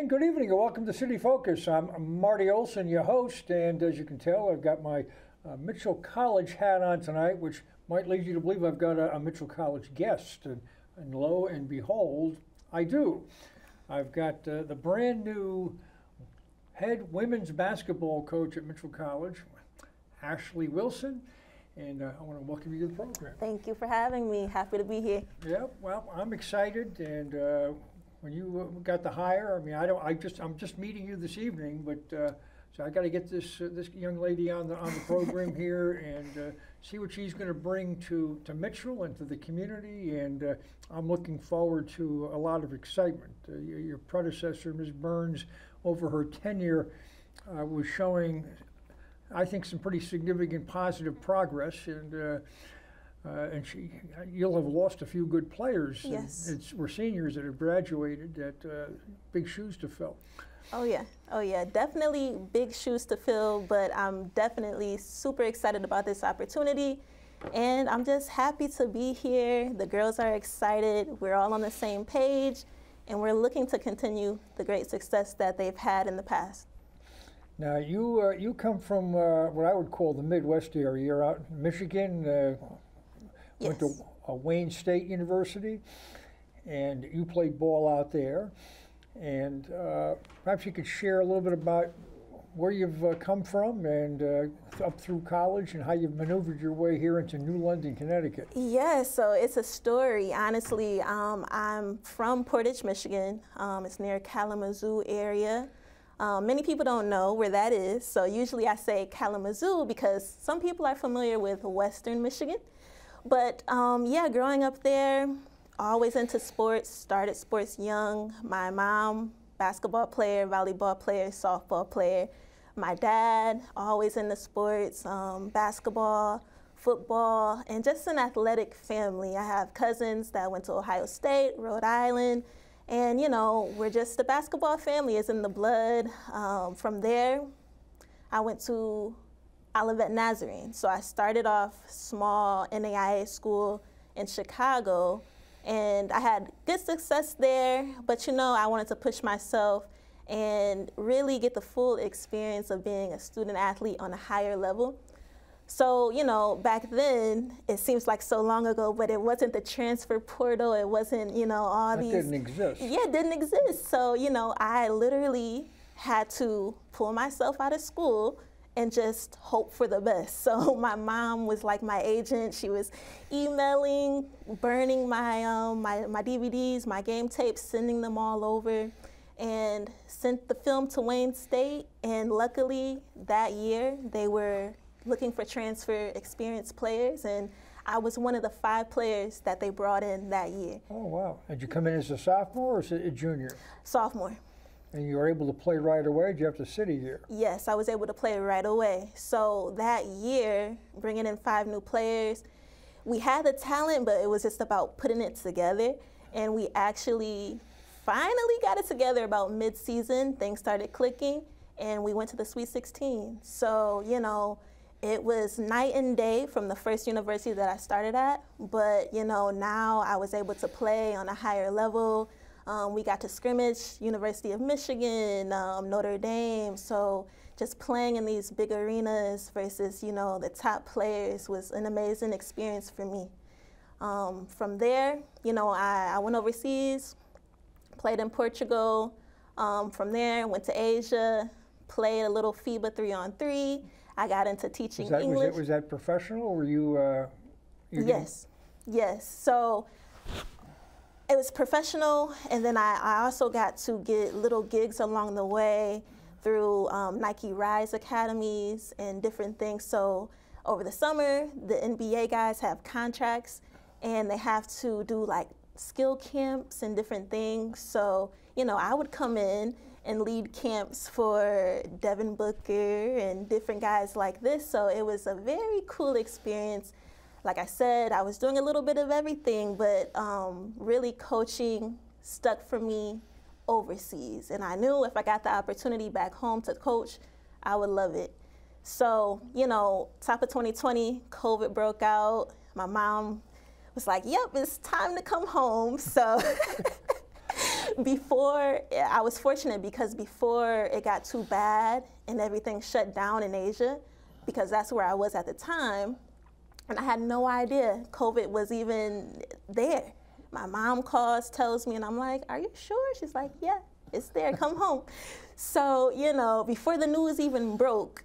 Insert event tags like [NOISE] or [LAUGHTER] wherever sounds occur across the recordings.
And good evening and welcome to City Focus. I'm Marty Olsen, your host, and as you can tell, I've got my uh, Mitchell College hat on tonight, which might lead you to believe I've got a, a Mitchell College guest. And, and, lo and behold, I do. I've got uh, the brand new head women's basketball coach at Mitchell College, Ashley Wilson. And uh, I want to welcome you to the program. Thank you for having me. Happy to be here. Yeah, well, I'm excited, and uh, when you uh, got the hire, I mean, I don't, I just, I'm just meeting you this evening, but uh, so I got to get this uh, this young lady on the on the program here and uh, see what she's going to bring to to Mitchell and to the community, and uh, I'm looking forward to a lot of excitement. Uh, your, your, predecessor, Ms. Burns, over her tenure, was showing, I think, some pretty significant positive progress and. Uh, and she, you'll have lost a few good players. Yes. It's, we're seniors that have graduated that uh, big shoes to fill. Oh yeah, oh yeah, definitely big shoes to fill, but I'm definitely super excited about this opportunity. And I'm just happy to be here. The girls are excited. We're all on the same page, and we're looking to continue the great success that they've had in the past. Now, you uh, you come from uh, what I would call the Midwest area. You're out in Michigan, uh, yes. went to uh, Wayne State University, and you played ball out there. And uh, perhaps you could share a little bit about where you've uh, come from and uh, up through college and how you've maneuvered your way here into New London, Connecticut. Yeah, so it's a story. Honestly, um, I'm from Portage, Michigan. Um, it's near Kalamazoo area. Um, many people don't know where that is, so usually I say Kalamazoo because some people are familiar with Western Michigan. But um, yeah, growing up there, always into sports, started sports young. My mom, basketball player, volleyball player, softball player. My dad, always into sports, um, basketball, football, and just an athletic family. I have cousins that went to Ohio State, Rhode Island, and you know, we're just the basketball family, it's in the blood. Um, from there, I went to Olivet Nazarene. So I started off small NAIA school in Chicago, and I had good success there, but you know, I wanted to push myself and really get the full experience of being a student athlete on a higher level. So, you know, back then, it seems like so long ago, but it wasn't the transfer portal. It wasn't, you know, all that these. didn't exist. Yeah, it didn't exist. So, you know, I literally had to pull myself out of school and just hope for the best. [LAUGHS] So my mom was like my agent. She was emailing, burning my, um, my, my DVDs, my game tapes, sending them all over, and sent the film to Wayne State. And luckily, that year, they were looking for transfer experienced players, and I was one of the five players that they brought in that year. Oh, wow. Did you come in as a sophomore or as a junior? Sophomore. And you were able to play right away? Did you have to sit a year? Yes, I was able to play right away. So that year, bringing in five new players, we had the talent, but it was just about putting it together. And we actually finally got it together about mid-season. Things started clicking, and we went to the Sweet 16. So, you know, it was night and day from the first university that I started at. But, you know, now I was able to play on a higher level um, we got to scrimmage University of Michigan, um, Notre Dame. So just playing in these big arenas versus, you know, the top players was an amazing experience for me. Um, from there, you know, I, I, went overseas, played in Portugal. Um, from there, went to Asia, played a little FIBA three on three. I got into teaching was that, English. Was that, was that professional? Or were you? Uh, you yes, yes. So it was professional, and then I, I, also got to get little gigs along the way through um, Nike Rise Academies and different things. So over the summer, the NBA guys have contracts, and they have to do like skill camps and different things. So, you know, I would come in and lead camps for Devin Booker and different guys like this. So it was a very cool experience like I said, I was doing a little bit of everything, but um, really coaching stuck for me overseas. And I knew if I got the opportunity back home to coach, I would love it. So, you know, top of 2020, COVID broke out. My mom was like, yep, it's time to come home. [LAUGHS] So [LAUGHS] before, I was fortunate because before it got too bad and everything shut down in Asia, because that's where I was at the time, and I had no idea COVID was even there. My mom calls, tells me, and I'm like, Are you sure? She's like, Yeah, it's there, come [LAUGHS] home. So, you know, before the news even broke,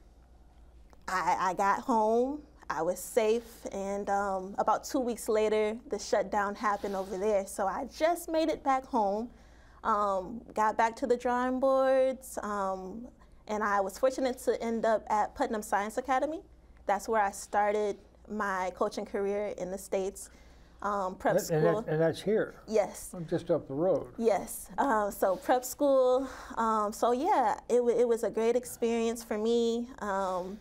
I, I got home, I was safe, and um, about two weeks later, the shutdown happened over there. So I just made it back home, um, got back to the drawing boards, um, and I was fortunate to end up at Putnam Science Academy. That's where I started my coaching career in the States. Um, prep And, school. and, that, and that's here. yes. I'm just up the road. Yes. Um, so prep school. Um, so yeah, it, it was a great experience for me. Um,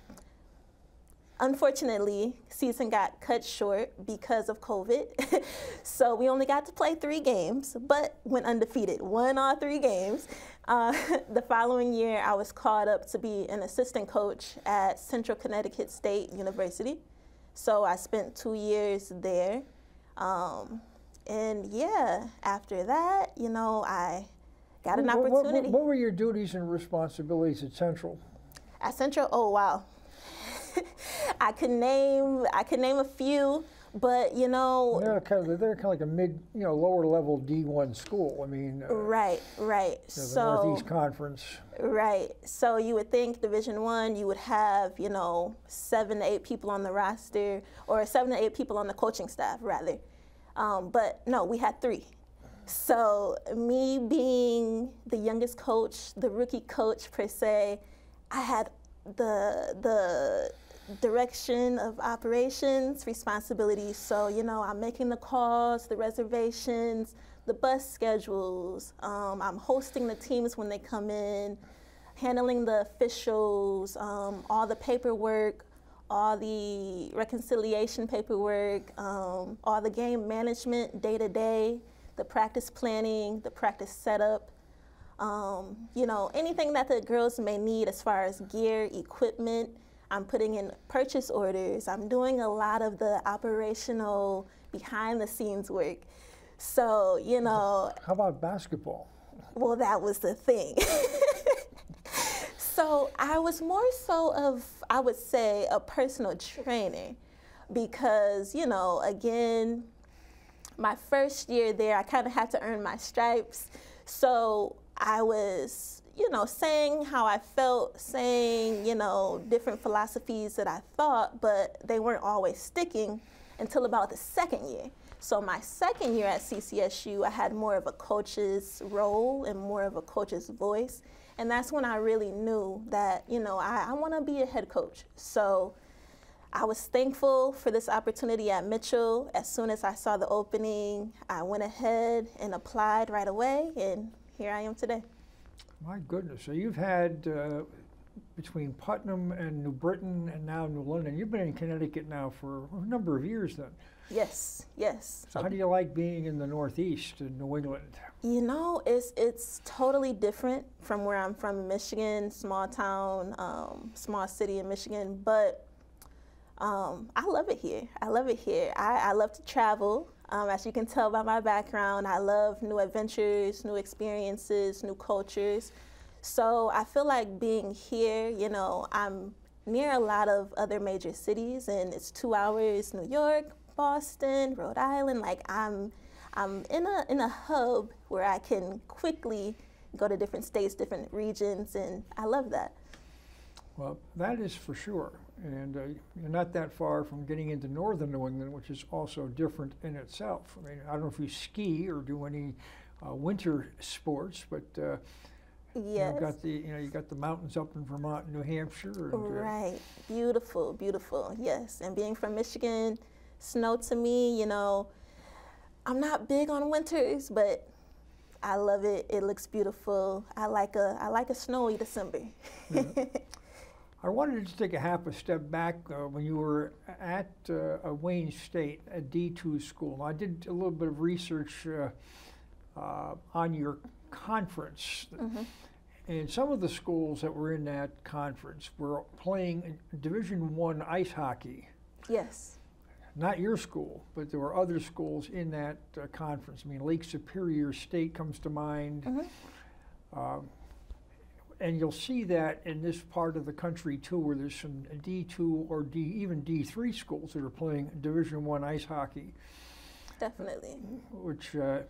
unfortunately, season got cut short because of COVID. [LAUGHS] so we only got to play three games, but went undefeated, won all three games. Uh, [LAUGHS] the following year, I was called up to be an assistant coach at Central Connecticut State University. So I spent two years there. Um, and yeah, after that, you know, I got an What- what- what- opportunity. What, were your duties and responsibilities at Central? At Central, oh wow. [LAUGHS] I could name I could name a few, but you know, They're kind of they're kind of like a mid, you know, lower level D1 school. I mean, uh, you know, right, right. the so Northeast Conference. Right. So you would think Division One, you would have you know seven to eight people on the roster, or seven to eight people on the coaching staff, rather. Um, but no, we had three. So me being the youngest coach, the rookie coach per se, I had the the direction of operations responsibilities. So you know, I'm making the calls, the reservations, the bus schedules. Um, I'm hosting the teams when they come in, handling the officials, um, all the paperwork, all the reconciliation paperwork, um, all the game management day to day, the practice planning, the practice setup. Um, you know, anything that the girls may need as far as gear, equipment. I'm putting in purchase orders. I'm doing a lot of the operational behind the scenes work. So, you know, How about basketball? well, that was the thing. [LAUGHS] so I was more so of, I would say, a personal trainer because, you know, again, my first year there, I kind of had to earn my stripes. So I was, you know, saying how I felt, saying, you know, different philosophies that I thought, but they weren't always sticking until about the second year. So my second year at CCSU, I had more of a coach's role and more of a coach's voice. And that's when I really knew that, you know, I, I want to be a head coach. So I was thankful for this opportunity at Mitchell. As soon as I saw the opening, I went ahead and applied right away, and here I am today. My goodness. So you've had uh, between Putnam and New Britain and now New London. You've been in Connecticut now for a number of years. Then. Yes, yes. So how do you like being in the Northeast in New England? You know, it's it's totally different from where I'm from in Michigan, small town, um, small city in Michigan. But um, I love it here. I love it here. I, I love to travel. Um, as you can tell by my background, I love new adventures, new experiences, new cultures. So I feel like being here, you know, I'm near a lot of other major cities, and it's two hours New York, Boston, Rhode Island. Like I'm, I'm in a in a hub where I can quickly go to different states, different regions, and I love that. Well, that is for sure. And uh, you're not that far from getting into northern New England, which is also different in itself. I mean, I don't know if you ski or do any uh, winter sports, but uh, Yes. you've got the you know you got the mountains up in Vermont, and New Hampshire, and uh, Right. Beautiful, beautiful. Yes. And being from Michigan, snow to me, you know, I'm not big on winters, but I love it. It looks beautiful. I like a I like a snowy December. [LAUGHS] I wanted to take a half a step back uh, when you were at uh, Wayne State, a D2 school. I did a little bit of research uh, uh, on your conference. And some of the schools that were in that conference were playing Division One ice hockey. yes. not your school, but there were other schools in that uh, conference. I mean, Lake Superior State comes to mind. Mm-hmm. And you'll see that in this part of the country too, where there's some D2 or D, even D3 schools that are playing Division One ice hockey, Definitely. which uh,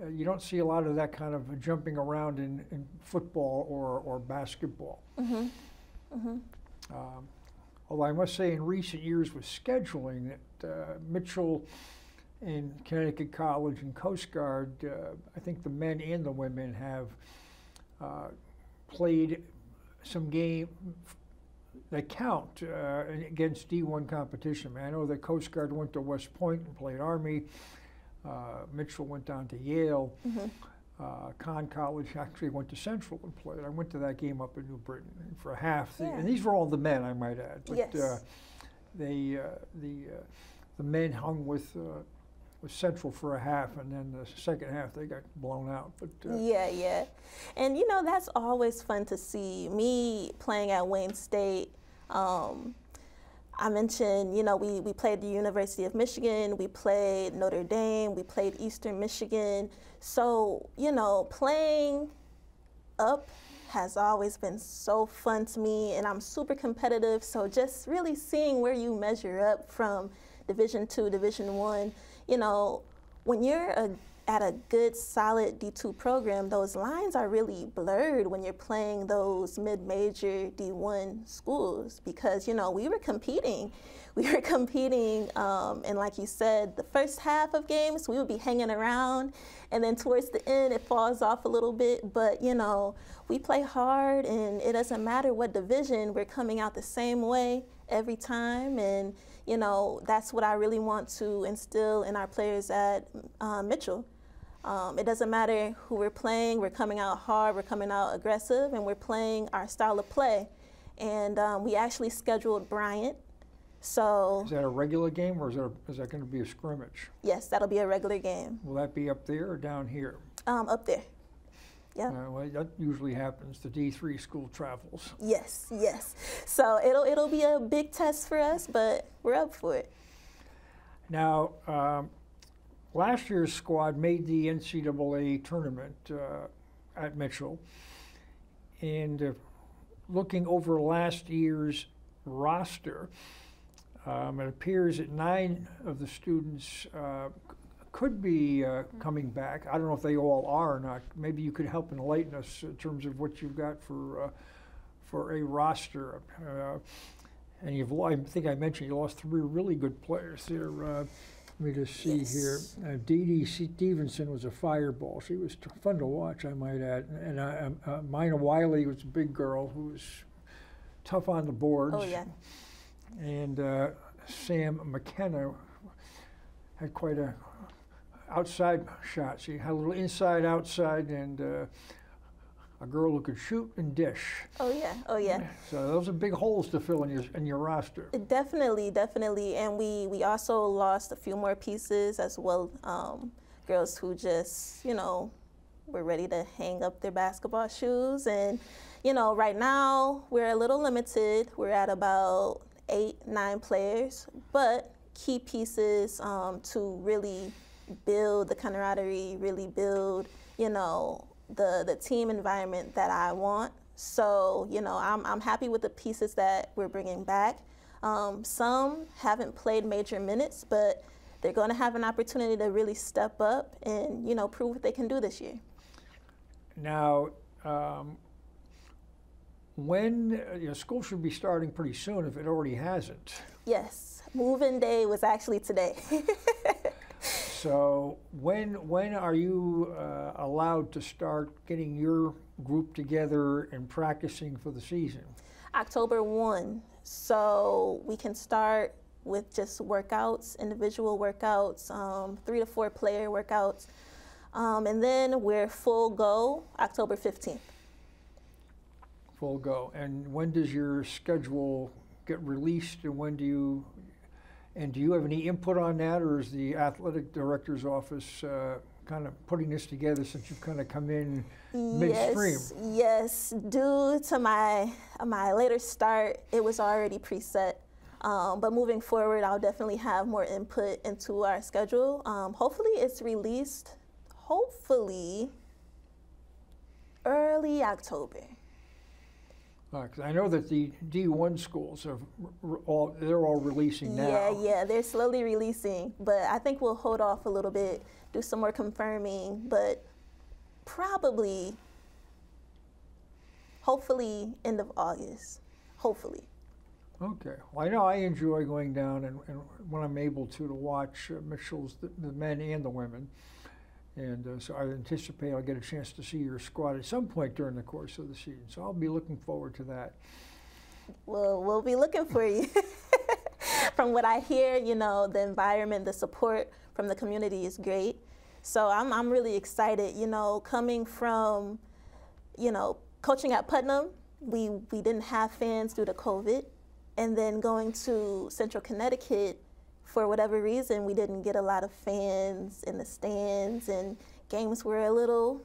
uh, you don't see a lot of that kind of jumping around in, in football or, or basketball. Mm-hmm. Mm-hmm. Um, although I must say, in recent years with scheduling, that uh, Mitchell and Connecticut College and Coast Guard, uh, I think the men and the women have uh, played some game that count uh, against D1 competition. I, I know the Coast Guard went to West Point and played Army. Uh, Mitchell went down to Yale. Mm-hmm. Uh, Conn College actually went to Central and played. I went to that game up in New Britain for half. The, Yeah. And these were all the men, I might add. But Yes. uh, they, uh, the, uh, the men hung with, with Central for a half, and then the second half they got blown out. But uh, Yeah, yeah. And you know, that's always fun to see. Me playing at Wayne State, um, I mentioned, you know, we, we played the University of Michigan, we played Notre Dame, we played Eastern Michigan. So, you know, playing up has always been so fun to me and I'm super competitive. So just really seeing where you measure up from Division two, Division one, you know, when you're a, at a good solid D2 program, those lines are really blurred when you're playing those mid-major D1 schools because you know we were competing, [LAUGHS] we were competing, um, and like you said, the first half of games we would be hanging around, and then towards the end it falls off a little bit. But you know we play hard, and it doesn't matter what division we're coming out the same way every time, and you know that's what I really want to instill in our players at uh, Mitchell. Um, it doesn't matter who we're playing, we're coming out hard, we're coming out aggressive, and we're playing our style of play. And um, we actually scheduled Bryant. So, is that a regular game, or is that, a, is that going to be a scrimmage? yes, that'll be a regular game Will that be up there or down here? um, up there. Yep. Uh, well, that usually happens. The D3 school travels. Yes, yes. So it'll it'll be a big test for us, but we're up for it. Now, um, last year's squad made the NCAA tournament uh, at Mitchell, and uh, looking over last year's roster, um, it appears that nine of the students uh, could be uh, coming back. I don't know if they all are or not. Maybe you could help enlighten us in terms of what you've got for uh, for a roster. Uh, and you've, I think I mentioned you lost three really good players there. Uh, let me just see here. Yes. Uh, Dee Dee Stevenson was a fireball. She was t- fun to watch, I might add. And uh, um, uh, Mina Wiley was a big girl who was tough on the boards. Oh yeah. And uh, Sam McKenna had quite a outside shots. She had a little inside outside and uh, a girl who could shoot and dish. Oh yeah. Oh yeah. So those are big holes to fill in your in your roster. Definitely, definitely, and we we also lost a few more pieces as well. Um, girls who just you know were ready to hang up their basketball shoes, and you know right now we're a little limited. We're at about eight nine players, but key pieces um, to really build the camaraderie, really build you know the the team environment that I want. So you know, I'm I'm happy with the pieces that we're bringing back. Um, some haven't played major minutes, but they're going to have an opportunity to really step up and you know prove what they can do this year. Now, um, when uh, you know, school should be starting pretty soon if it already hasn't. Yes, move-in day was actually today. [LAUGHS] So when when are you uh, allowed to start getting your group together and practicing for the season? October 1. So we can start with just workouts, individual workouts, um, three to four player workouts. Um, and then we're full go October 15th. Full go. And when does your schedule get released, and when do you? And do you have any input on that, or is the athletic director's office uh, kind of putting this together since you've kind of come in midstream? Yes, yes. Due to my my later start, it was already preset. Um, but moving forward, I'll definitely have more input into our schedule. Um, hopefully, it's released. Hopefully, early October. Because I know that the D1 schools are all, they're all releasing now. Yeah, yeah, they're slowly releasing, but I think we'll hold off a little bit, do some more confirming, but probably, hopefully, end of August. Hopefully. Okay. Well, I know I enjoy going down and, and when I'm able to, to watch uh, Mitchell's, the, the men and the women. And uh, so I anticipate I'll get a chance to see your squad at some point during the course of the season. So I'll be looking forward to that. Well, we'll be looking for you. [LAUGHS] from what I hear, you know, the environment, the support from the community is great. So I'm, I'm really excited, you know, coming from, you know, coaching at Putnam, we, we didn't have fans due to COVID. And then going to Central Connecticut, for whatever reason, we didn't get a lot of fans in the stands, and games were a little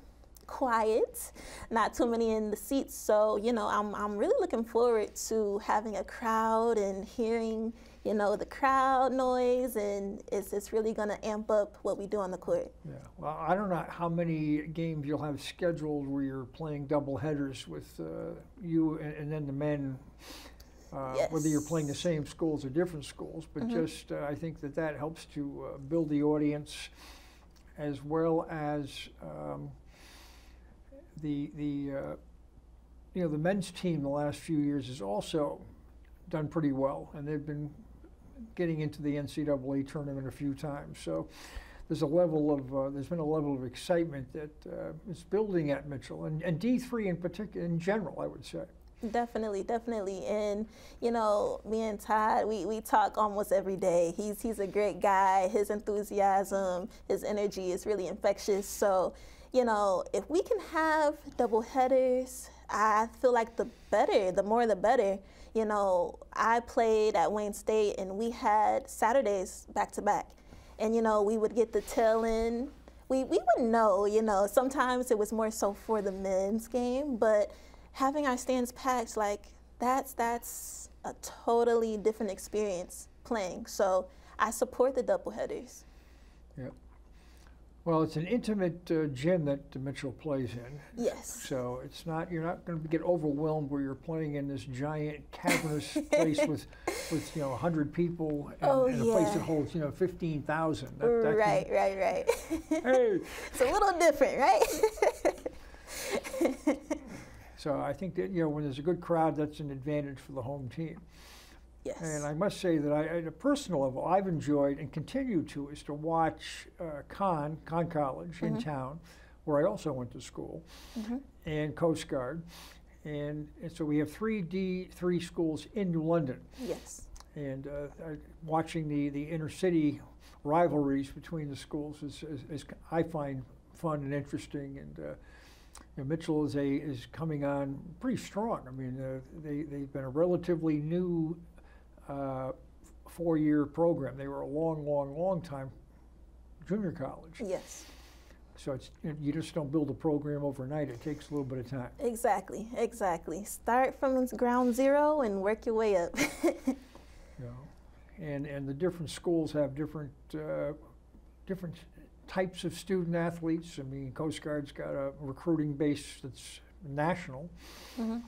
quiet, not too many in the seats. So, you know, I'm, I'm really looking forward to having a crowd and hearing, you know, the crowd noise, and it's, it's really going to amp up what we do on the court. Yeah. Well, I don't know how many games you'll have scheduled where you're playing double headers with uh, you and, and then the men. Uh, Whether you're playing the same schools or different schools, but Mhm. just uh, I think that that helps to uh, build the audience, as well as um, the the uh, you know the men's team the last few years has also done pretty well, and they've been getting into the NCAA tournament a few times. So there's a level of uh, there's been a level of excitement that uh, is building at Mitchell and, and D3 in particular in general, I would say. Definitely, definitely. And you know, me and Todd, we, we talk almost every day. He's he's a great guy. His enthusiasm, his energy is really infectious. So, you know, if we can have double headers, I feel like the better, the more the better. You know, I played at Wayne State and we had Saturdays back to back. And you know, we would get the tail end. We we would know, you know, sometimes it was more so for the men's game, but having our stands packed, like that's that's a totally different experience playing. So I support the double headers. Well, it's an intimate uh, gym that Mitchell plays in. Yes. So it's not you're not going to get overwhelmed where you're playing in this giant cavernous place [LAUGHS] with with you know 100 people and, Oh, and a place that holds you know 15,000. right, right, right. Hey, [LAUGHS] it's a little different, right? [LAUGHS] so I think that you know when there's a good crowd, that's an advantage for the home team. yes. And I must say that I, at a personal level, I've enjoyed and continue to is to watch uh, Conn Conn College in Mhm. town, where I also went to school, Mhm. and Coast Guard, and, and so we have three D three schools in New London, yes. and uh, I, watching the the inner city rivalries between the schools is, is, is I find fun and interesting, and. Uh, you know, Mitchell is a is coming on pretty strong. I mean, uh, they they've been a relatively new uh, four-year program. They were a long, long, long time junior college. Yes. So it's you just don't build a program overnight. It takes a little bit of time. Exactly. Exactly. Start from ground zero and work your way up. [LAUGHS] You know, and and the different schools have different uh, different types of student athletes. I mean, Coast Guard's got a recruiting base that's national. Mhm.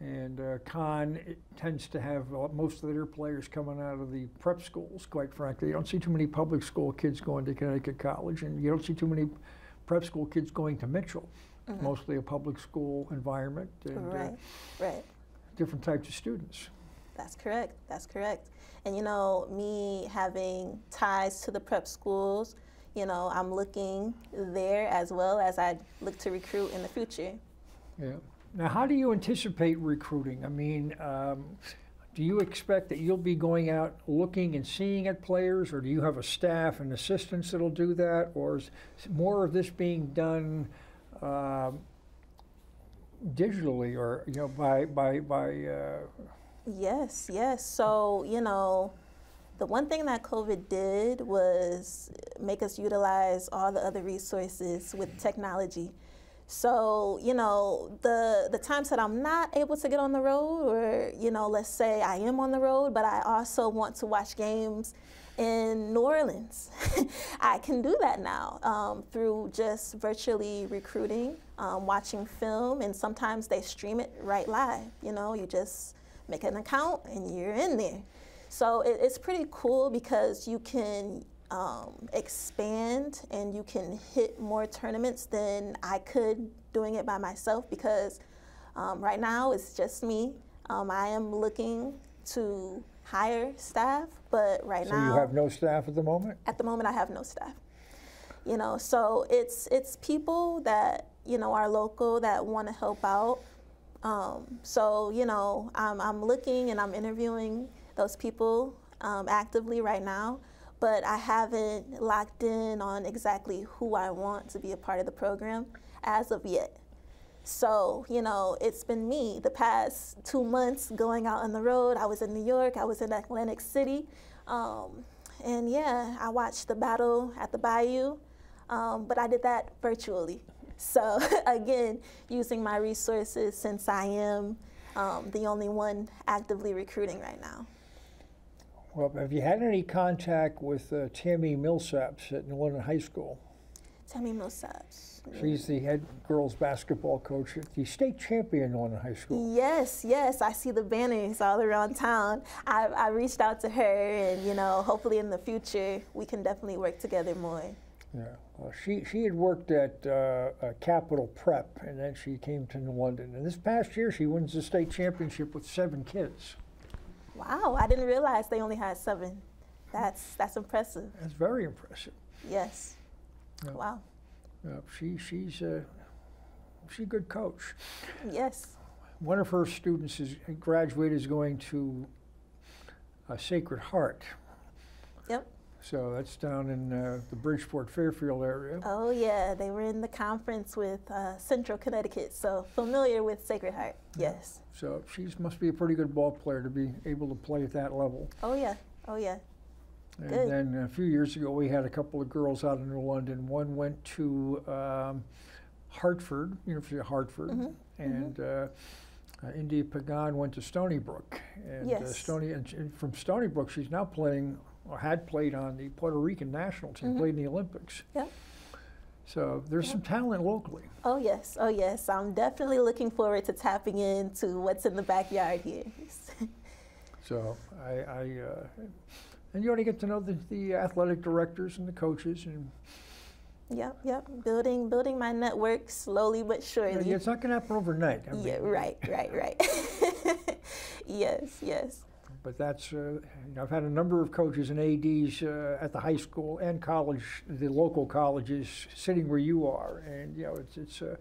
And uh, Conn tends to have uh, most of their players coming out of the prep schools, quite frankly. You don't see too many public school kids going to Connecticut College, and you don't see too many prep school kids going to Mitchell. Mhm. Mostly a public school environment and uh, Right. Right. different types of students. That's correct. That's correct. And you know, me having ties to the prep schools, you know, I'm looking there as well as I look to recruit in the future. Yeah. Now, how do you anticipate recruiting? I mean, um, do you expect that you'll be going out looking and seeing at players, or do you have a staff and assistants that'll do that, or is more of this being done um, digitally, or you know, by by by? Uh, Yes, yes. So, you know, the one thing that COVID did was make us utilize all the other resources with technology. So, you know, the the times that I'm not able to get on the road or, you know, let's say I am on the road, but I also want to watch games in New Orleans. [LAUGHS] I can do that now um, through just virtually recruiting, um, watching film, and sometimes they stream it right live. You know, you just make an account and you're in there. So it, it's pretty cool because you can um, expand and you can hit more tournaments than I could doing it by myself because um, right now it's just me. Um, I am looking to hire staff, but right So now you have no staff at the moment? at the moment I have no staff. You know, so it's it's people that you know are local that want to help out. Um, so you know, I'm I'm looking and I'm interviewing those people um, actively right now, but I haven't locked in on exactly who I want to be a part of the program as of yet. So, you know, it's been me the past two months going out on the road. I was in New York, I was in Atlantic City. Um, and yeah, I watched the battle at the Bayou, um, but I did that virtually. So, [LAUGHS] again, using my resources since I am um, the only one actively recruiting right now. Well, have you had any contact with uh, Tammy Millsaps at New London High School? Tammy Millsaps. She's the head girls basketball coach at the state champion London High School. Yes, yes, I see the banners all around town. I, I reached out to her, and you know, hopefully in the future we can definitely work together more. Yeah. Well, she, she had worked at uh, uh, Capital Prep, and then she came to New London. And this past year, she wins the state championship with seven kids. Wow, I didn't realize they only had seven. That's that's impressive. That's very impressive. Yes. Wow. She, she's, a she's a good coach. Yes. One of her students is graduate is going to a Sacred Heart. Yep. So that's down in uh, the Bridgeport Fairfield area. Oh yeah, they were in the conference with uh, Central Connecticut, so familiar with Sacred Heart. Yes. So she must be a pretty good ball player to be able to play at that level. Oh yeah. Oh yeah. And Good. then a few years ago, we had a couple of girls out in New London. One went to um, Hartford, University of Hartford, Mhm, and uh, uh, India Pagan went to Stony Brook. And uh, Yes. Stony, and, and from Stony Brook, she's now playing or had played on the Puerto Rican national team, Mhm. played in the Olympics. Yep. So there's Yep. some talent locally. Oh yes. Oh yes. I'm definitely looking forward to tapping into what's in the backyard here. [LAUGHS] So I, I uh, and you to get to know the, the athletic directors and the coaches, and Yep, yep. Building building my network slowly but surely. it's not going to happen overnight. I yeah, right, right, right. [LAUGHS] yes, yes. But that's, uh, you know, I've had a number of coaches and ADs uh, at the high school and college, the local colleges, sitting where you are, and you know, it's it's a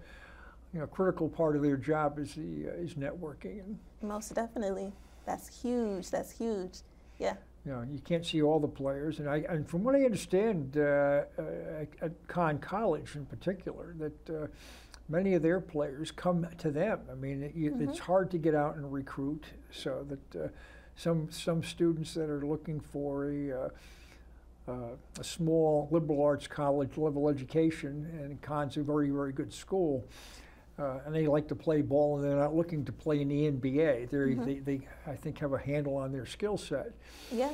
you know critical part of their job is the uh, is networking, Most definitely. That's huge. That's huge. Yeah. you know you can't see all the players, and I and from what I understand, uh, uh, at- at Conn College in particular, that. Uh, Many of their players come to them. I mean, it, you- it's hard to get out and recruit, so that uh, some some students that are looking for a uh, uh, a small liberal arts college level education, and Conn's a very, very good school. Uh, and they like to play ball, and they're not looking to play in the NBA. They're, Mhm. They, they, I think, have a handle on their skill set. Yeah,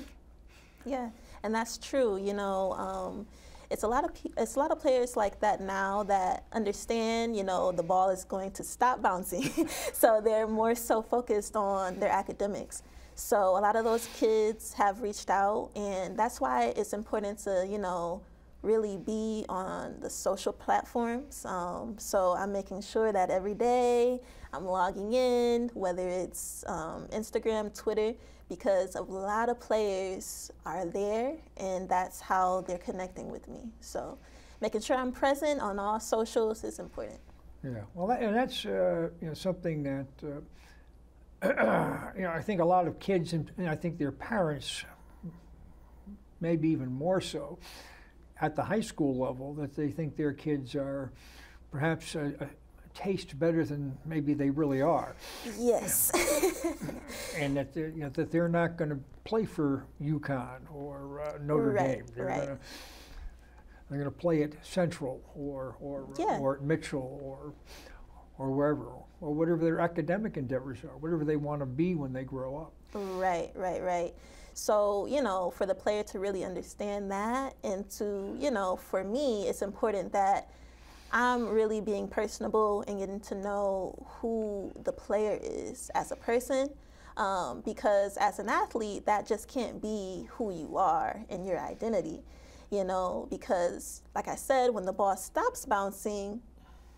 yeah, and that's true. You know, um, it's a lot of pe- it's a lot of players like that now that understand. You know, the ball is going to stop bouncing, [LAUGHS] so they're more so focused on their academics. So a lot of those kids have reached out, and that's why it's important to you know really be on the social platforms. Um, so I'm making sure that every day I'm logging in, whether it's um, Instagram, Twitter, because a lot of players are there, and that's how they're connecting with me. So making sure I'm present on all socials is important. Yeah, well, that, and that's uh, you know something that uh, [CLEARS THROAT] you know I think a lot of kids and, and I think their parents, maybe even more so, at the high school level, that they think their kids are perhaps a, a taste better than maybe they really are, Yes. [LAUGHS] and that they're, you know that they're not going to play for UConn or uh, Notre Right, Dame. They're right. gonna, they're going to play at Central or or Yeah. or at Mitchell or or wherever or whatever their academic endeavors are, whatever they want to be when they grow up. Right, right, right. So, you know, for the player to really understand that and to, you know, for me, it's important that I'm really being personable and getting to know who the player is as a person. Um, because as an athlete, that just can't be who you are and your identity, you know, because like I said, when the ball stops bouncing,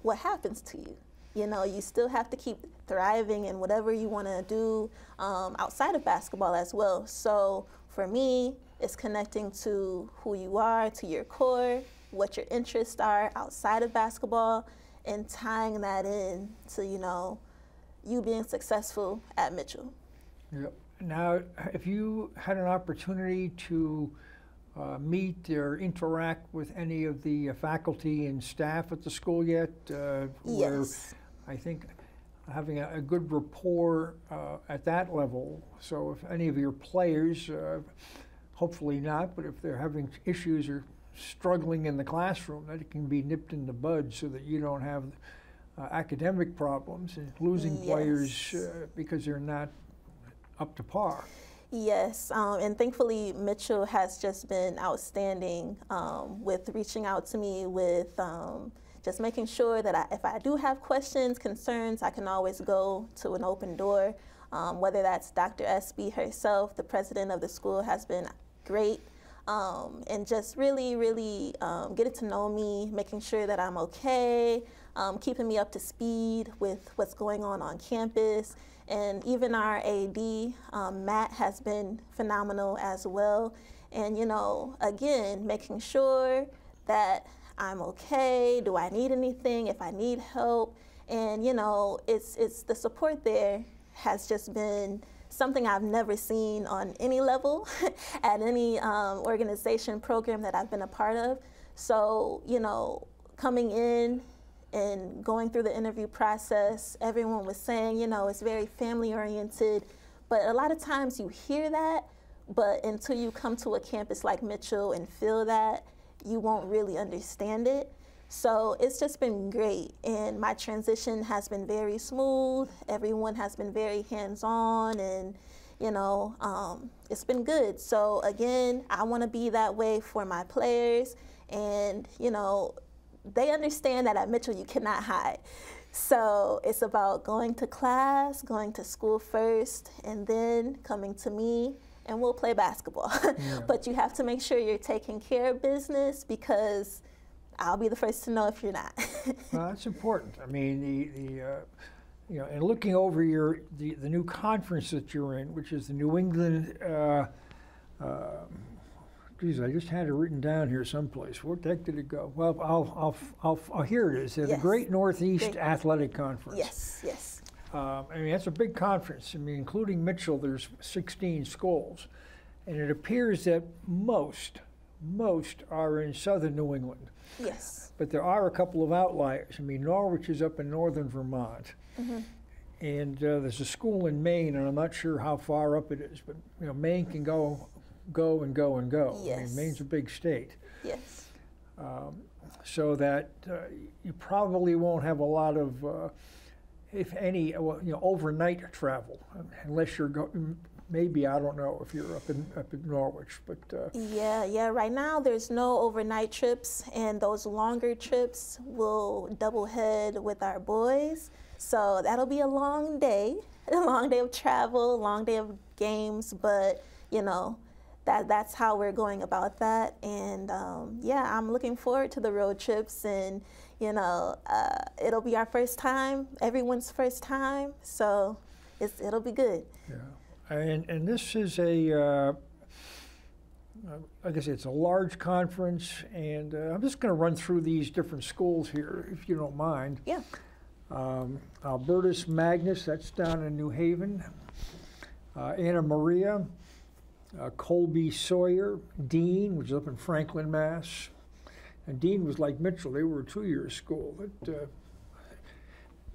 what happens to you? You know, you still have to keep thriving in whatever you want to do um, outside of basketball as well. So for me, it's connecting to who you are, to your core, what your interests are outside of basketball, and tying that in to, you know, you being successful at Mitchell. Yep. Now, if you had an opportunity to uh, meet or interact with any of the uh, faculty and staff at the school yet, uh, Yes. I think having a, a good rapport uh, at that level. So, if any of your players, uh, hopefully not, but if they're having issues or struggling in the classroom, that it can be nipped in the bud so that you don't have uh, academic problems and losing players Yes. uh, because they're not up to par. Yes, um, and thankfully Mitchell has just been outstanding um, with reaching out to me with um, just making sure that I, if I do have questions, concerns, I can always go to an open door. Um, whether that's Dr. Espy herself, the president of the school, has been great. Um, and just really, really um, getting to know me, making sure that I'm okay, um, keeping me up to speed with what's going on on campus. And even our AD, um, Matt, has been phenomenal as well. And, you know, again, making sure that I'm okay. Do I need anything? If I need help. And, you know, it's, it's the support there has just been something I've never seen on any level [LAUGHS] at any um, organization program that I've been a part of. So, you know, coming in and going through the interview process, everyone was saying, you know, it's very family oriented. But a lot of times you hear that, but until you come to a campus like Mitchell and feel that, you won't really understand it. So it's just been great, and my transition has been very smooth. Everyone has been very hands on, and you know, um, it's been good. So again, I want to be that way for my players, and you know, they understand that at Mitchell you cannot hide. So it's about going to class, going to school first, and then coming to me, and we'll play basketball. [LAUGHS] but you have to make sure you're taking care of business because I'll be the first to know if you're not. [LAUGHS] Well, that's important. I mean, the, the uh, you know, and looking over your the, the new conference that you're in, which is the New England. Uh, uh, geez, I just had it written down here someplace. Where the heck did it go? Well, I'll, I'll, I'll, oh, here it is. The Yes. Great Northeast Great. Athletic Conference. yes, yes. Um, I mean, that's a big conference. I mean, including Mitchell, there's 16 schools. And it appears that most, most are in southern New England. Yes. But there are a couple of outliers. I mean, Norwich is up in northern Vermont. Mm-hmm. And uh, there's a school in Maine, and I'm not sure how far up it is, but you know, Maine can go, go and go and go. Yes. I mean, Maine's a big state, Yes. so that uh, you probably won't have a lot of, uh, if any, you know, overnight travel, unless you're going. maybe I don't know if you're up in up in Norwich, but uh, Yeah, yeah. Right now, there's no overnight trips, and those longer trips will double head with our boys. So that'll be a long day, [LAUGHS] a long day of travel, a long day of games. But you know, that that's how we're going about that. And um, yeah, I'm looking forward to the road trips, and you know, uh, it'll be our first time, everyone's first time. So it's, it'll be good. Yeah, and, and this is a, uh, uh, like I said, it's a large conference, and uh, I'm just going to run through these different schools here, if you don't mind. Yeah. Um, Albertus Magnus, that's down in New Haven. Uh, Anna Maria, uh, Colby Sawyer, Dean, which is up in Franklin, Mass. And Dean was like Mitchell; they were a two-year school, but uh,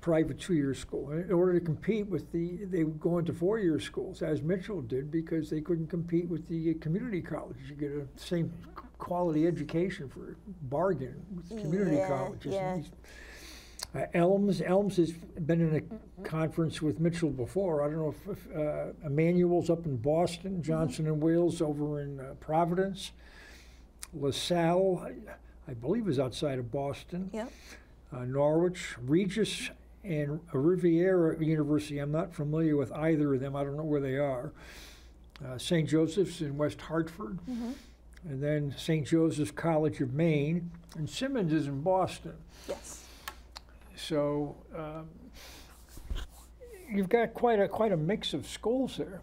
private two-year school. In order to compete with the, they would go into four-year schools, as Mitchell did, because they couldn't compete with the community colleges. You get a same quality education for bargain with community Yeah, colleges. yeah. These- Uh, Elms, Elms has been in a conference with Mitchell before. I don't know if, if uh, Emmanuel's up in Boston, Mm-hmm. Johnson and Wales over in uh, Providence, LaSalle, I, believe is outside of Boston Yep. uh, Norwich, Regis, and Rivier University. I'm not familiar with either of them. I don't know where they are. Uh, St. Joseph's in West Hartford, Mhm. and then St. Joseph's College of Maine, and Simmons is in Boston. Yes. So um, you've got quite a quite a mix of schools there.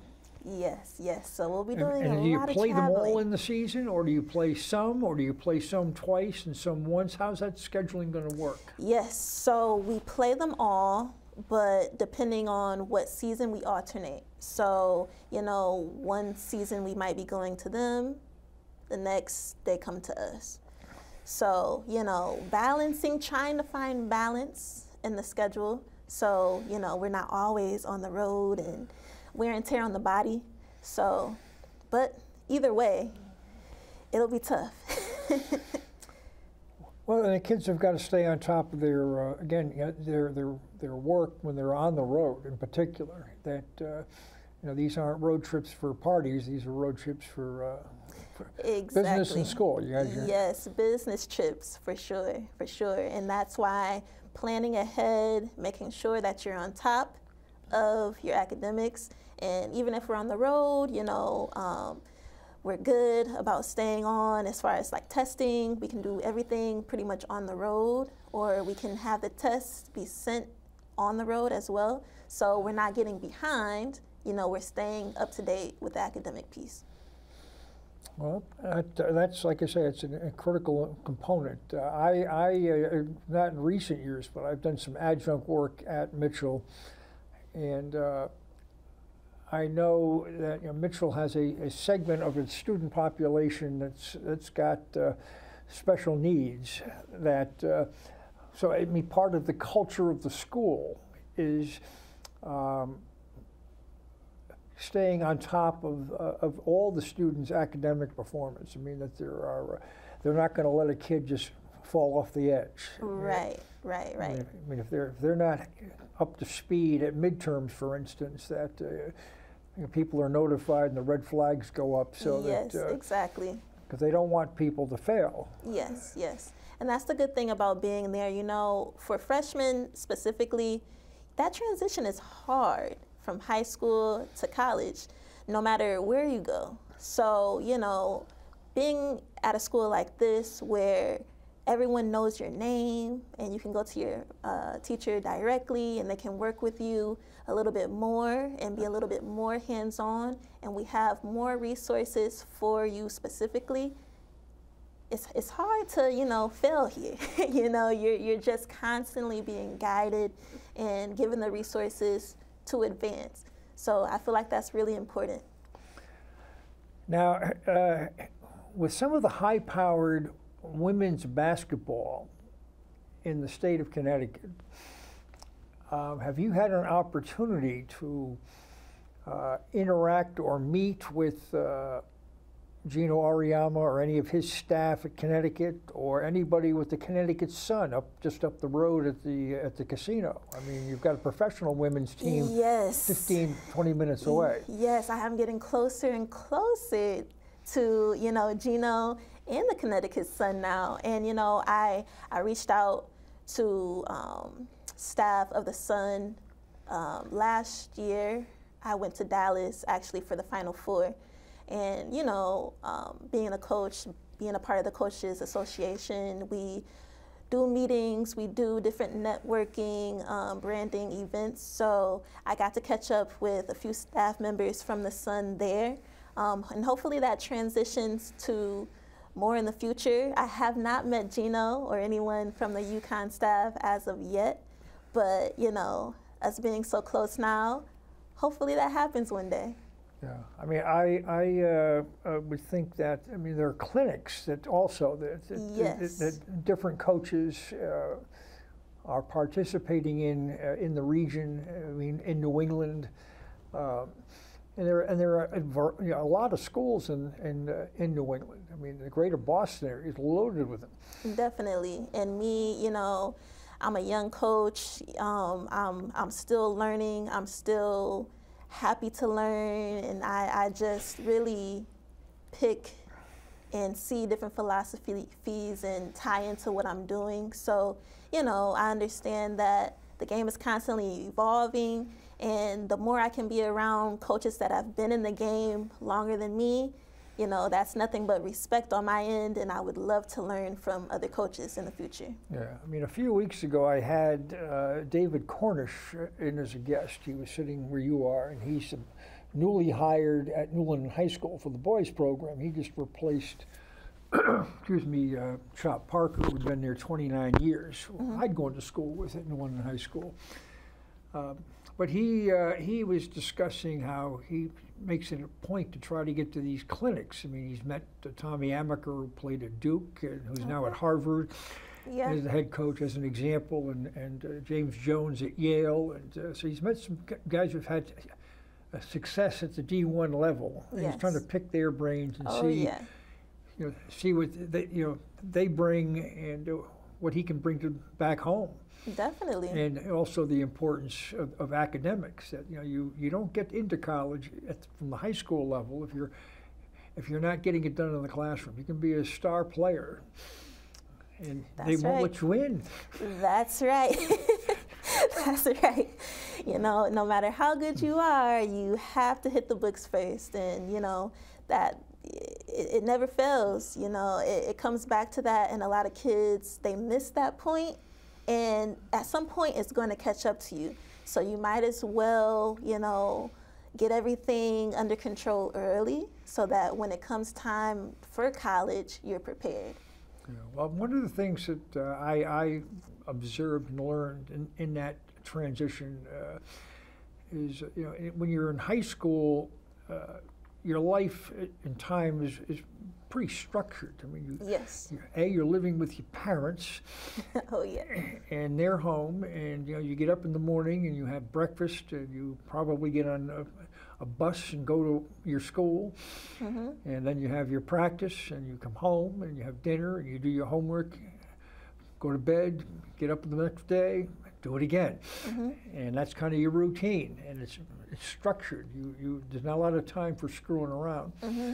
Yes. Yes. So we'll be And, doing and a do you play them all in the season, or do you play some, or do you play some twice and some once? How's that scheduling going to work? Yes, so we play them all, but depending on what season we alternate. So, you know, one season we might be going to them, the next they come to us. So, you know, balancing, trying to find balance in the schedule. So, you know, we're not always on the road and wear and tear on the body. So, but either way, it'll be tough. [LAUGHS] Well, and the kids have got to stay on top of their, uh, again, you know, their, their, their work when they're on the road in particular. That, uh, you know, these aren't road trips for parties, these are road trips for, uh, for exactly. business and school. You guys, are- Yes, business trips for sure, for sure. And that's why planning ahead, making sure that you're on top of your academics. And even if we're on the road, you know, um, we're good about staying on as far as like testing. We can do everything pretty much on the road, or we can have the tests be sent on the road as well. So we're not getting behind. You know, we're staying up to date with the academic piece. Well, that, that's, like I say, it's a, a critical component. Uh, I, I uh, not in recent years, but I've done some adjunct work at Mitchell, and uh, I know that you know, Mitchell has a, a segment of its student population that's that's got uh, special needs. That uh, so I mean, part of the culture of the school is. Um, staying on top of, uh, of all the students' academic performance. I mean, that there are, uh, they're not going to let a kid just fall off the edge. Right, right, I right. mean, I mean, if they're, if they're not up to speed at midterms, for instance, that uh, know, people are notified and the red flags go up so yes, that, exactly. because they don't want people to fail. Yes, yes. And that's the good thing about being there. You know, for freshmen specifically, that transition is hard from high school to college, no matter where you go. So, you know, being at a school like this where everyone knows your name and you can go to your uh, teacher directly and they can work with you a little bit more and be a little bit more hands on, and we have more resources for you specifically. It's, it's hard to you know fail here. [LAUGHS] You know you're, you're just constantly being guided and given the resources to advance. So i feel like that's really important. Now, uh, with some of the high powered women's basketball in the state of Connecticut, um, have you had an opportunity to uh, interact or meet with uh, Geno Auriemma or any of his staff at Connecticut or anybody with the Connecticut Sun up just up the road at the at the casino? I mean, you've got a professional women's team yes 15, 20 minutes away. yes i am getting closer and closer to you know gino and the connecticut sun now and you know i i reached out to um, staff of the sun um, last year i went to dallas actually for the final four and you know um, being a coach being a part of the coaches association we do meetings, we do different networking, um, branding events. So I got to catch up with a few staff members from the Sun there. Um, and hopefully that transitions to more in the future. I have not met Geno or anyone from the UConn staff as of yet, but you know, us being so close now, hopefully that happens one day. Yeah, I mean, I, I uh, uh, would think that, I mean, there are clinics that also, that, that- that, Yes. that different coaches uh, are participating in, uh, in the region, I mean, in New England. And there, and there are a you know, a lot of schools in in, uh, in New England. I mean, the greater Boston area is loaded with them. Definitely. And me, you know, I'm a young coach. Um, I'm, I'm still learning. I'm still happy to learn. And I, I just really pick and see different philosophies and tie into what I'm doing. So, you know, I understand that the game is constantly evolving and the more I can be around coaches that have been in the game longer than me, you know, that's nothing but respect on my end, and I would love to learn from other coaches in the future. Yeah, I mean, a few weeks ago I had uh, David Cornish in as a guest. He was sitting where you are, and he's newly hired at New London High School for the boys program. He just replaced, [COUGHS] excuse me, uh, Chop Parker, who'd been there 29 years. Mm-hmm. I'd gone to school with at New London High School. Um, but he uh, he was discussing how he makes it a point to try to get to these clinics. I mean, he's met uh, Tommy Amaker, who played at Duke, and who's okay. now at Harvard. Yeah. As the head coach, as an example, and and uh, James Jones at Yale, and uh, so he's met some guys who've had success at the D1 level. Yes. He's trying to pick their brains and oh, see, yeah. you know, see what they you know they bring and uh, what he can bring to back home. Definitely. And also the importance of, of, academics. That you know, you, you don't get into college at, from the high school level if you're if you're not getting it done in the classroom. You can be a star player, and That's they won't right. let you in. That's right. [LAUGHS] That's right. You know, no matter how good you are, you have to hit the books first, and you know that it, it never fails. You know, it, it comes back to that, and a lot of kids they miss that point and at some point it's going to catch up to you. So you might as well, you know, get everything under control early so that when it comes time for college, you're prepared. Yeah, well, one of the things that uh, I, I, observed and learned in, in that transition uh, is, you know, when you're in high school, uh, your life and time is, is pretty structured. I mean, you, yes. You, a, you're living with your parents. [LAUGHS] oh yeah. And they're home, and you know, you get up in the morning and you have breakfast, and you probably get on a, a bus and go to your school, mm-hmm. and then you have your practice, and you come home and you have dinner, and you do your homework, go to bed, get up the next day, do it again, mm-hmm. and that's kind of your routine, and it's it's structured. You you there's not a lot of time for screwing around. Mm-hmm.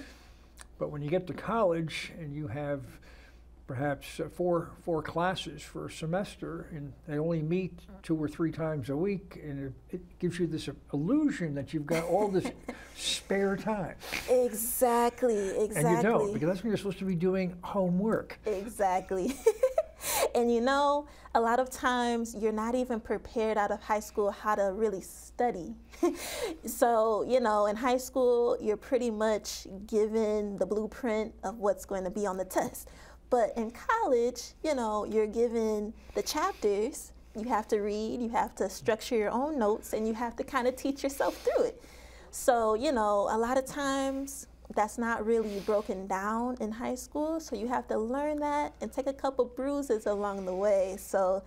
But when you get to college and you have perhaps uh, four four classes for a semester, and they only meet two or three times a week, and it, it gives you this illusion that you've got all this [LAUGHS] spare time. Exactly, exactly. And you don't, because that's when you're supposed to be doing homework. Exactly. [LAUGHS] [LAUGHS] and you know, a lot of times you're not even prepared out of high school how to really study. [LAUGHS] so, you know, in high school, you're pretty much given the blueprint of what's going to be on the test. But in college, you know, you're given the chapters, you have to read, you have to structure your own notes, and you have to kind of teach yourself through it. So, you know, a lot of times that's not really broken down in high school. So you have to learn that and take a couple bruises along the way. So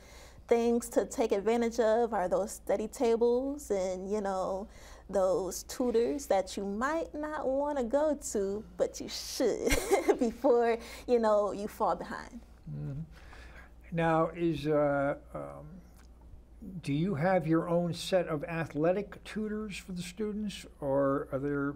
things to take advantage of are those study tables and, you know, those tutors that you might not want to go to, but you should [LAUGHS] before, you know, you fall behind. Mm-hmm. Now, is uh, um, do you have your own set of athletic tutors for the students, or are there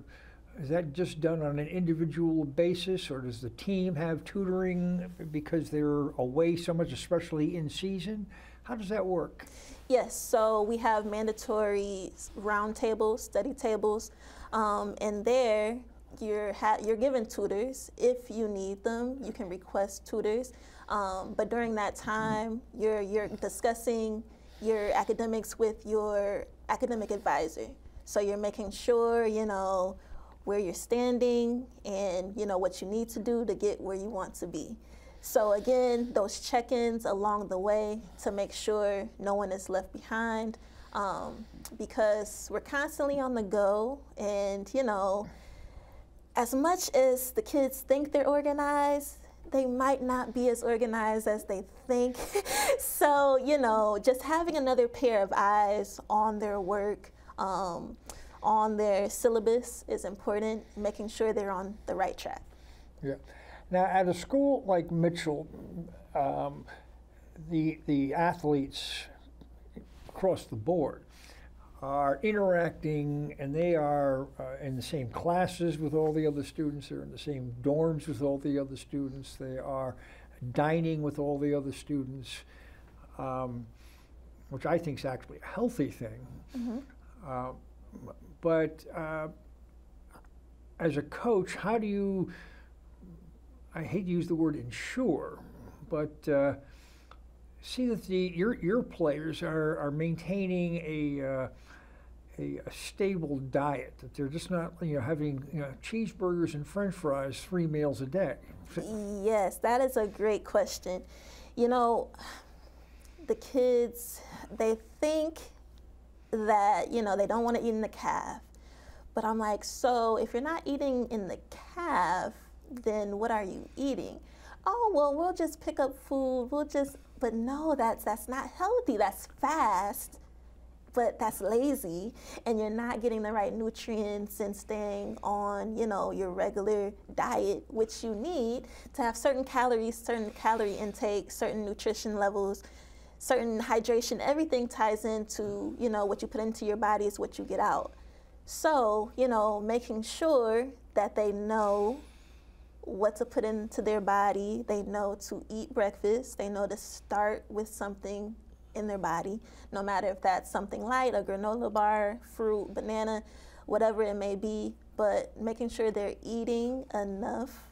is that just done on an individual basis, or does the team have tutoring because they're away so much, especially in season? How does that work? Yes, so we have mandatory round tables, study tables, um, and there you're you're given tutors if you need them. You can request tutors, um, but during that time, you're you're discussing your academics with your academic advisor. So you're making sure you know where you're standing and you know what you need to do to get where you want to be. So again, those check-ins along the way to make sure no one is left behind um, because we're constantly on the go and you know, as much as the kids think they're organized, they might not be as organized as they think. [LAUGHS] so, you know, just having another pair of eyes on their work, um, on their syllabus is important, making sure they're on the right track. Yeah. Now, at a school like Mitchell, um, the the athletes across the board are interacting and they are uh, in the same classes with all the other students, they're in the same dorms with all the other students, they are dining with all the other students, um, which I think is actually a healthy thing. Mm-hmm. Uh, but uh, as a coach, how do you, I hate to use the word ensure, but uh, see that the your your players are, are maintaining a, uh, a, a stable diet that they're just not you know having you know cheeseburgers and French fries three meals a day. Yes, that is a great question. You know, the kids they think that you know they don't want to eat in the calf, but I'm like, so if you're not eating in the calf, then what are you eating? Oh well, we'll just pick up food. We'll just but no, that's that's not healthy. That's fast, but that's lazy, and you're not getting the right nutrients and staying on, you know, your regular diet, which you need to have certain calories, certain calorie intake, certain nutrition levels, certain hydration. Everything ties into, you know, what you put into your body is what you get out. So, you know, making sure that they know what to put into their body. They know to eat breakfast. They know to start with something in their body, no matter if that's something light, a granola bar, fruit, banana, whatever it may be. But making sure they're eating enough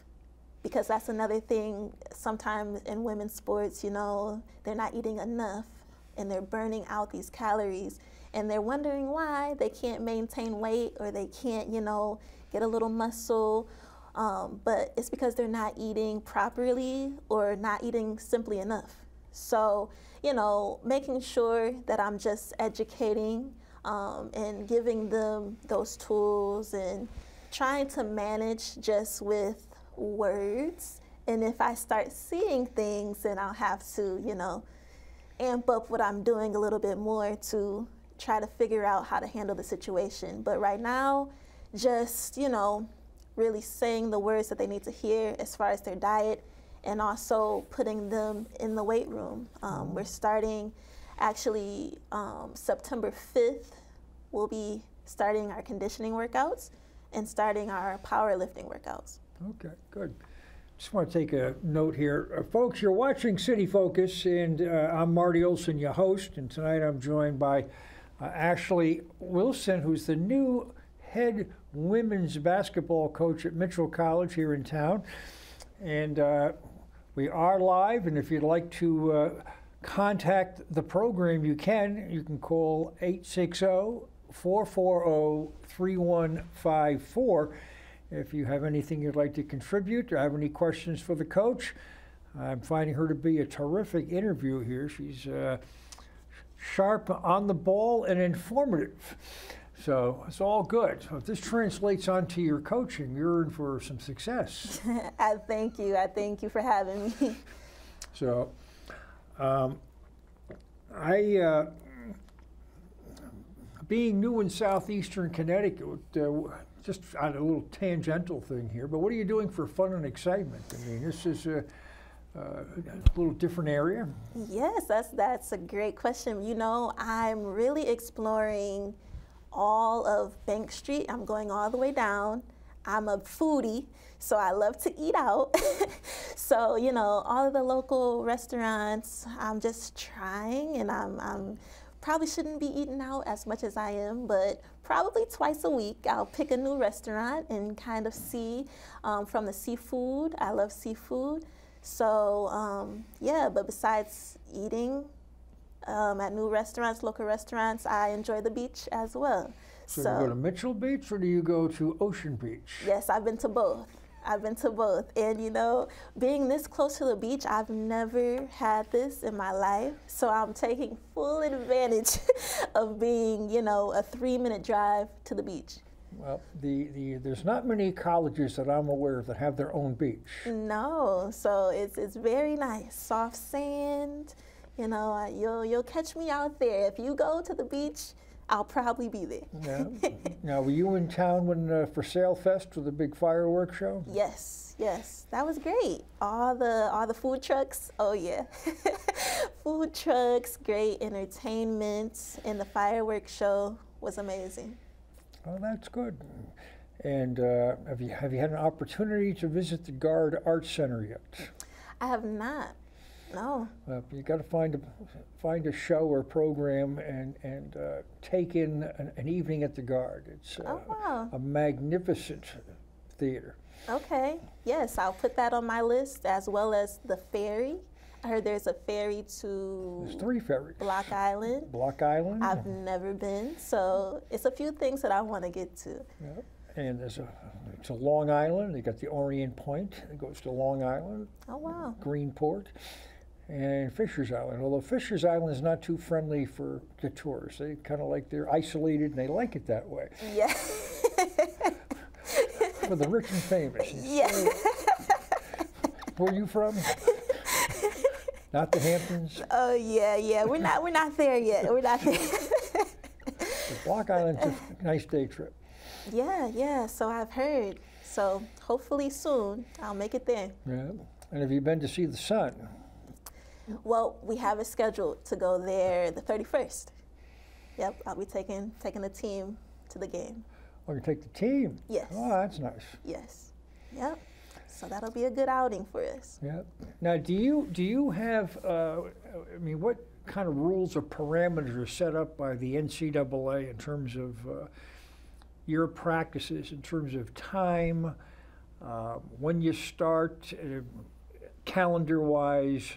because that's another thing sometimes in women's sports, you know, they're not eating enough and they're burning out these calories and they're wondering why they can't maintain weight or they can't, you know, get a little muscle um, but it's because they're not eating properly or not eating simply enough. So, you know, making sure that I'm just educating um, and giving them those tools and trying to manage just with words. And if I start seeing things, then I'll have to, you know, amp up what I'm doing a little bit more to try to figure out how to handle the situation. But right now, just, you know, really saying the words that they need to hear as far as their diet and also putting them in the weight room. Um, we're starting actually um, September 5th, we'll be starting our conditioning workouts and starting our powerlifting workouts. Okay, good. Just want to take a note here. Uh, folks, you're watching City Focus, and uh, I'm Marty Olsen, your host, and tonight I'm joined by uh, Ashley Wilson, who's the new head women's basketball coach at Mitchell College here in town. And uh, we are live, and if you'd like to uh, contact the program, you can. You can call 860 440 3154 if you have anything you'd like to contribute or have any questions for the coach. I'm finding her to be a terrific interview here. She's uh, sharp on the ball and informative. So it's all good. So if this translates onto your coaching, you're in for some success. [LAUGHS] I thank you. I thank you for having me. So um, I, uh, being new in southeastern Connecticut, uh, just on a little tangential thing here, but what are you doing for fun and excitement? I mean, this is a, uh, a little different area. Yes, that's that's a great question. You know, I'm really exploring all of Bank Street. I'm going all the way down. I'm a foodie, so I love to eat out. [LAUGHS] so, you know, all of the local restaurants, I'm just trying, and I'm, I'm probably shouldn't be eating out as much as I am, but probably twice a week I'll pick a new restaurant and kind of see um, from the seafood. I love seafood. So, um, yeah, but besides eating um, at new restaurants, local restaurants. I enjoy the beach as well. So, so, you go to Mitchell Beach or do you go to Ocean Beach? Yes, I've been to both. I've been to both. And you know, being this close to the beach, I've never had this in my life. So I'm taking full advantage [LAUGHS] of being, you know, a three minute drive to the beach. Well, the, the there's not many colleges that I'm aware of that have their own beach. No, so it's it's very nice, soft sand, you know, uh, you'll you'll catch me out there. If you go to the beach, I'll probably be there. Yeah. [LAUGHS] now, were you in town when uh, for Sail Fest with the big fireworks show? Yes, yes, that was great. All the all the food trucks. Oh yeah, [LAUGHS] food trucks, great entertainment, and the fireworks show was amazing. Oh, that's good. And uh, have you have you had an opportunity to visit the Garde Art Center yet? I have not. No. Uh, you got to find a find a show or program and and uh, take in an, an, evening at the Garde. It's oh, wow. a magnificent theater. Okay. Yes, I'll put that on my list as well as the ferry. I heard there's a ferry to. There's three ferries. Block Island. Block Island. I've never been, so it's a few things that I want to get to. Yep. And there's a it's a Long Island. They got the Orient Point. It goes to Long Island. Oh wow. Greenport and Fisher's Island. Although Fisher's Island is not too friendly for the tourists. They kind of like they're isolated and they like it that way. Yeah. for the rich and famous. Yeah. Where are you from? not the Hamptons. Oh yeah, yeah. We're not. We're not there yet. We're not there. Block Island's a nice day trip. Yeah, yeah. So I've heard. So hopefully soon I'll make it there. Yeah. And have you been to see the sun? Well, we have it scheduled to go there the 31st. Yep, I'll be taking taking the team to the game. Oh, you take the team? Yes. Oh, that's nice. Yes. Yep. So that'll be a good outing for us. Yep. Now, do you do you have? Uh, I mean, what kind of rules or parameters are set up by the NCAA in terms of uh, your practices, in terms of time, uh, when you start, uh, calendar-wise?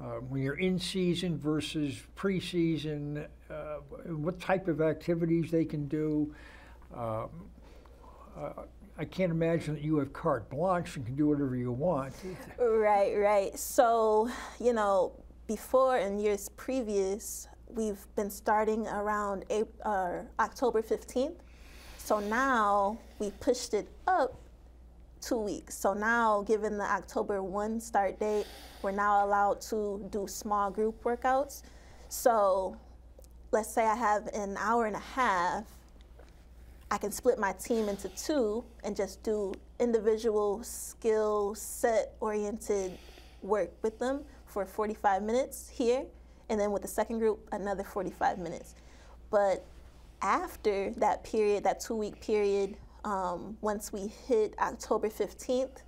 Uh, when you're in season versus preseason, uh, what type of activities they can do. Um, uh, I can't imagine that you have carte blanche and can do whatever you want. Right, right. So, you know, before in years previous, we've been starting around April, uh, October 15th. So now we pushed it up two weeks. So now, given the October 1 start date, we're now allowed to do small group workouts. So let's say I have an hour and a half, I can split my team into two and just do individual skill set oriented work with them for 45 minutes here. And then with the second group, another 45 minutes. But after that period, that two week period, um, once we hit October 15th,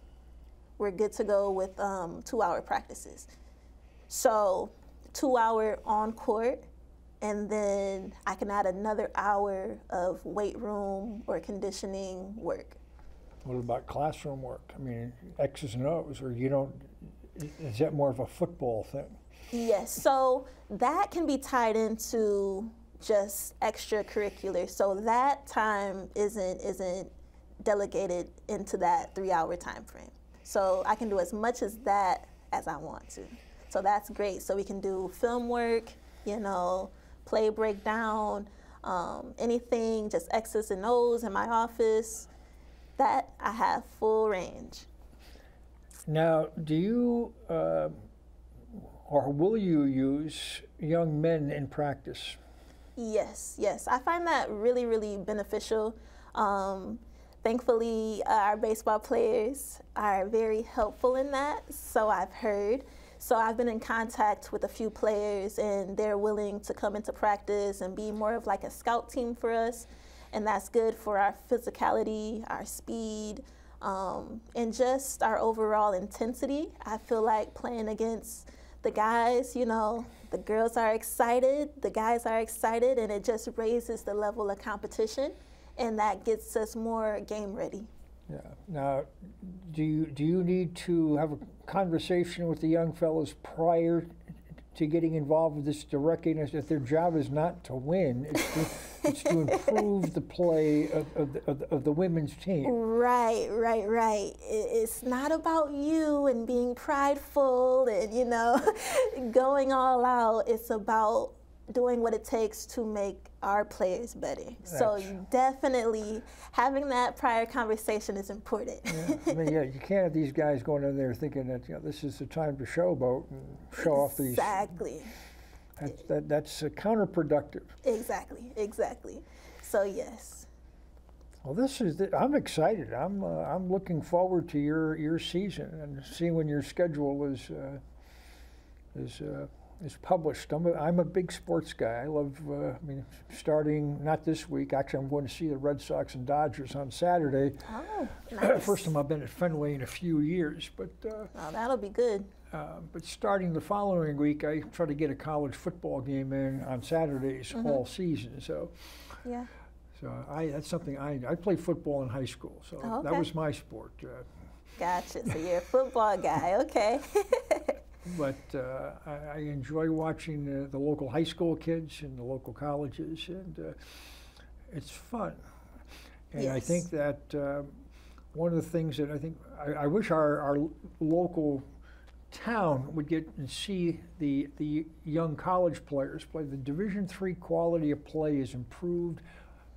we're good to go with um, two hour practices. So, two hour on court, and then I can add another hour of weight room or conditioning work. What about classroom work? I mean, X's and O's, or you don't, is that more of a football thing? Yes, so that can be tied into just extracurricular. So that time isn't isn't delegated into that three hour time frame. So I can do as much as that as I want to. So that's great. So we can do film work, you know, play breakdown, um, anything, just X's and O's in my office. That I have full range. Now, do you uh, or will you use young men in practice? Yes, yes. I find that really, really beneficial. Um, thankfully, uh, our baseball players are very helpful in that, so I've heard. So I've been in contact with a few players, and they're willing to come into practice and be more of like a scout team for us. And that's good for our physicality, our speed, um, and just our overall intensity. I feel like playing against the guys, you know, the girls are excited, the guys are excited, and it just raises the level of competition, and that gets us more game ready. Yeah. Now, do you do you need to have a conversation with the young fellows prior to getting involved with this to recognize that their job is not to win, it's to, it's to improve the play of, of, the, of, the, of, the, women's team. Right, right, right. It's not about you and being prideful and, you know, [LAUGHS] going all out. It's about doing what it takes to make our players better. That's so definitely having that prior conversation is important. yeah. I [LAUGHS] mean, yeah, you can't have these guys going in there thinking that you know this is the time to showboat and show exactly. off these. Exactly. That's, that, that's uh, counterproductive. Exactly, exactly. So yes. Well, this is. The, I'm excited. I'm. Uh, I'm looking forward to your your season and seeing when your schedule is uh, is uh, is published. I'm a, I'm a big sports guy. I love. Uh, I mean, starting not this week. Actually, I'm going to see the Red Sox and Dodgers on Saturday. Oh, [CLEARS THROAT] nice. First time I've been at Fenway in a few years, but. Uh, oh, that'll be good. uh, but starting the following week, I try to get a college football game in on Saturdays all season. So, Yeah. so I that's something I I played football in high school, so Oh, that was my sport. Uh, Gotcha. So you're a football guy. Okay. [LAUGHS] but uh, I, I enjoy watching uh, the local high school kids and the local colleges, and uh, it's fun. And I think that uh, one of the things that I think I, I wish our, our local town would get and see the the young college players play. The Division three quality of play is improved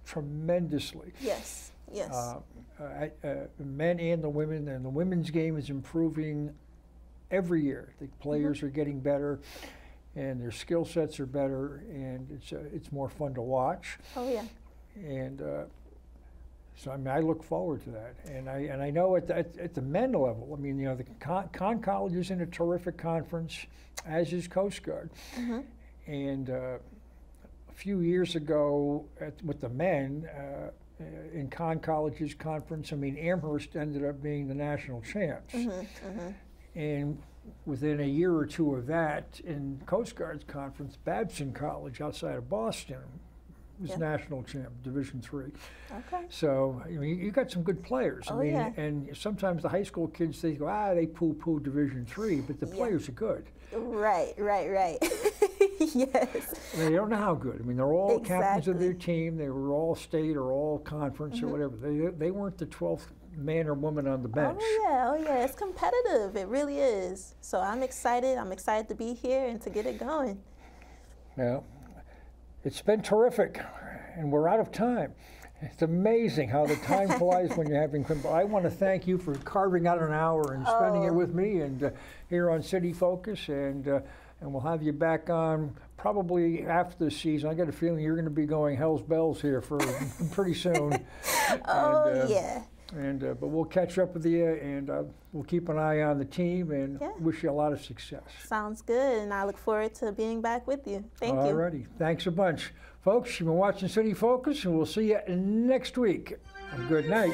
tremendously. yes. Yes. Uh, uh, uh, men and the women, and the women's game is improving every year. The players are getting better, and their skill sets are better, and it's uh, it's more fun to watch. oh yeah. And uh, so I mean, I look forward to that. And I and I know at the, at, at the men level, I mean, you know, the Conn, Conn College is in a terrific conference, as is Coast Guard. hmm And uh, a few years ago, at, with the men uh, in Conn College's conference, I mean, Amherst ended up being the national champs. hmm hmm And within a year or two of that, in Coast Guard's conference, Babson College outside of Boston was Yeah. national champ, Division three. Okay. So I mean, you got some good players. Oh, I mean, yeah. and sometimes the high school kids they go, ah, they poo-poo Division three, but the Yeah. players are good. Right. Right. Right. [LAUGHS] yes. They don't know how good. I mean, they're all captains of their team. They were all state or all conference or Mhm. whatever. They they weren't the twelfth man or woman on the bench. Oh yeah, oh yeah, it's competitive. It really is. So I'm excited. I'm excited to be here and to get it going. Now, it's been terrific, and we're out of time. It's amazing how the time [LAUGHS] flies when you're having fun. But I want to thank you for carving out an hour and spending it Oh. with me and uh, here on City Focus, and uh, and we'll have you back on probably after the season. I got a feeling you're going to be going Hell's Bells here for [LAUGHS] pretty soon. [LAUGHS] Oh And, uh, yeah. And uh, but we'll catch up with you, and uh, we'll keep an eye on the team, and Yeah. wish you a lot of success. Sounds good, and I look forward to being back with you. Thank you. Alrighty, thanks a bunch, folks. You've been watching City Focus, and we'll see you next week. Good night.